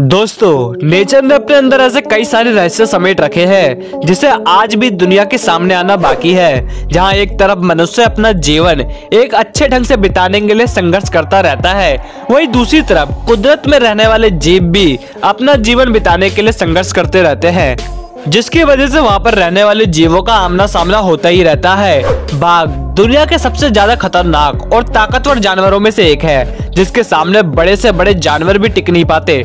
दोस्तों नेचर ने अपने अंदर ऐसे कई सारे रहस्य समेट रखे हैं, जिसे आज भी दुनिया के सामने आना बाकी है, जहाँ एक तरफ़ मनुष्य अपना जीवन एक अच्छे ढंग से बिताने के लिए संघर्ष करता रहता है, वहीं दूसरी तरफ़ कुदरत में रहने वाले जीव भी अपना जीवन बिताने के लिए संघर्ष करते रहते हैं, जिसकी वजह से वहाँ पर रहने वाले जीवों का आमना सामना होता ही रहता है। बाघ दुनिया के सबसे ज़्यादा खतरनाक और ताकतवर जानवरों में से एक है, जिसके सामने बड़े से बड़े जानवर भी टिक नहीं पाते।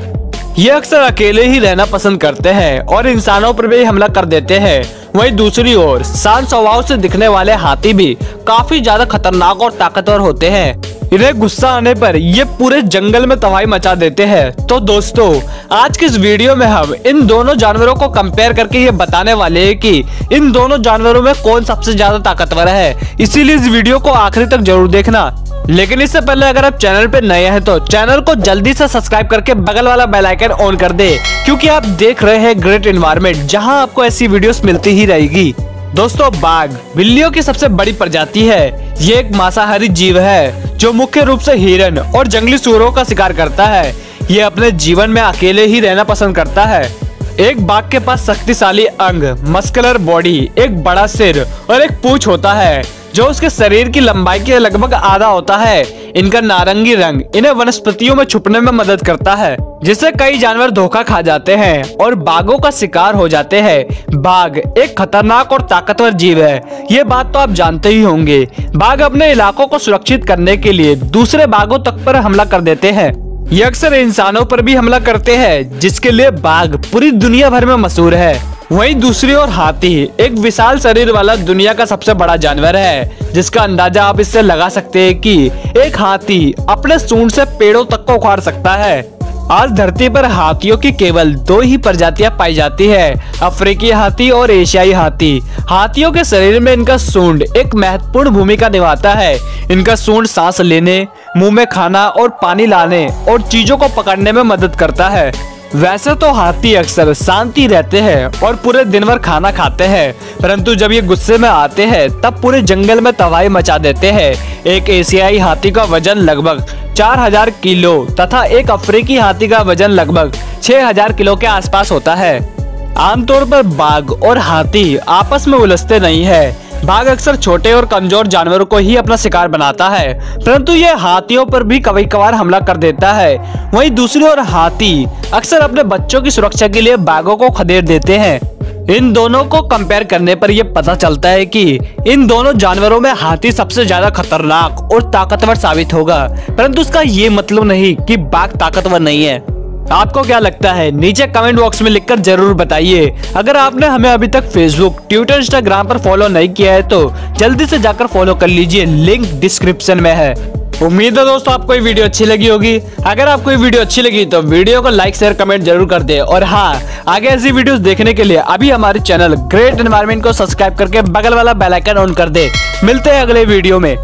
ये अक्सर अकेले ही रहना पसंद करते हैं और इंसानों पर भी हमला कर देते हैं। वहीं दूसरी ओर, शांत स्वभाव से दिखने वाले हाथी भी काफ़ी ज़्यादा खतरनाक और ताकतवर होते हैं। इन्हें गुस्सा आने पर ये पूरे जंगल में तबाही मचा देते हैं। तो दोस्तों, आज की इस वीडियो में हम इन दोनों जानवरों को कंपेयर करके ये बताने वाले हैं कि इन दोनों जानवरों में कौन सबसे ज़्यादा ताकतवर है। इसीलिए इस वीडियो को आखिरी तक ज़रूर देखना। लेकिन इससे पहले अगर आप चैनल पे नए हैं तो चैनल को जल्दी से सब्सक्राइब करके बगल वाला बेल आइकन ऑन कर दे, क्योंकि आप देख रहे हैं ग्रेट इन्वायरमेंट जहाँ आपको ऐसी वीडियोस मिलती ही रहेगी। दोस्तों, बाघ बिल्लियों की सबसे बड़ी प्रजाति है। ये एक मांसाहारी जीव है, जो मुख्य रूप से हिरन और जंगली सूरों का शिकार करता है। ये अपने जीवन में अकेले ही रहना पसंद करता है। एक बाघ के पास शक्तिशाली अंग मस्कुलर बॉडी एक बड़ा सिर और एक पूछ होता है। जो उसके शरीर की लंबाई के लगभग आधा होता है। इनका नारंगी रंग इन्हें वनस्पतियों में छुपने में मदद करता है जिससे कई जानवर धोखा खा जाते हैं और बाघों का शिकार हो जाते हैं। बाघ एक खतरनाक और ताकतवर जीव है। ये बात तो आप जानते ही होंगे। बाघ अपने इलाकों को सुरक्षित करने के लिए दूसरे बाघों तक पर हमला कर देते हैं। ये अक्सर इंसानों पर भी हमला करते हैं, जिसके लिए बाघ पूरी दुनिया भर में मशहूर है। वहीं दूसरी ओर हाथी एक विशाल शरीर वाला दुनिया का सबसे बड़ा जानवर है, जिसका अंदाज़ा आप इससे लगा सकते हैं कि एक हाथी अपने सूंड से पेड़ों तक को उखाड़ सकता है। आज धरती पर हाथियों की केवल दो ही प्रजातियाँ पाई जाती है, अफ्रीकी हाथी और एशियाई हाथी। हाथियों के शरीर में इनका सूंड एक महत्वपूर्ण भूमिका निभाता है। इनका सूंड सांस लेने, मुँह में खाना और पानी लाने और चीज़ों को पकड़ने में मदद करता है। वैसे तो हाथी अक्सर शांति रहते हैं और पूरे दिन भर खाना खाते हैं, परंतु जब ये गुस्से में आते हैं, तब पूरे जंगल में तबाही मचा देते हैं। एक एशियाई हाथी का वज़न लगभग 4000 किलो तथा एक अफ्रीकी हाथी का वज़न लगभग 6000 किलो के आसपास होता है। आमतौर पर बाघ और हाथी आपस में उलझते नहीं है बाघ अक्सर छोटे और कमज़ोर जानवरों को ही अपना शिकार बनाता है, परंतु ये हाथियों पर भी कभी कभार हमला कर देता है। वहीं दूसरी ओर हाथी अक्सर अपने बच्चों की सुरक्षा के लिए बाघों को खदेड़ देते हैं। इन दोनों को कंपेयर करने पर यह पता चलता है कि इन दोनों जानवरों में हाथी सबसे ज़्यादा खतरनाक और ताकतवर साबित होगा। परंतु उसका ये मतलब नहीं कि बाघ ताकतवर नहीं है। आपको क्या लगता है? नीचे कमेंट बॉक्स में लिखकर ज़रूर बताइए। अगर आपने हमें अभी तक फेसबुक ट्विटर इंस्टाग्राम पर फॉलो नहीं किया है तो जल्दी से जाकर फॉलो कर लीजिए। लिंक डिस्क्रिप्शन में है। उम्मीद है दोस्तों, आपको ये वीडियो अच्छी लगी होगी। अगर आपको ये वीडियो अच्छी लगी तो वीडियो को लाइक शेयर कमेंट ज़रूर कर दे। और हाँ आगे ऐसी वीडियोस देखने के लिए अभी हमारे चैनल ग्रेट एनवायरमेंट को सब्सक्राइब करके बगल वाला बेल आइकन ऑन कर दे। मिलते हैं अगले वीडियो में।